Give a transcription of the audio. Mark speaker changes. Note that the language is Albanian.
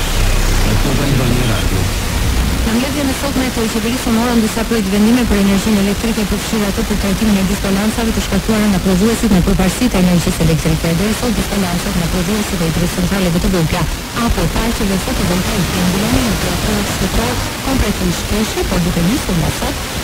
Speaker 1: Në të bëjnë bërë një rakë.
Speaker 2: Në mjedhje në sot me e të qeverisë o morën dësa për e të vendime për energjin elektrike për fshirë atë për trajtimin e distonansave të shkatuarë në prodhuesit në përparsit e energjisë elektrike. Dhe e sot distonansat në prodhuesit dhe i të dupja. Apo për dhe sot
Speaker 3: të dhe të dhe të dhe të dhe të dhe të dhe të të dhe të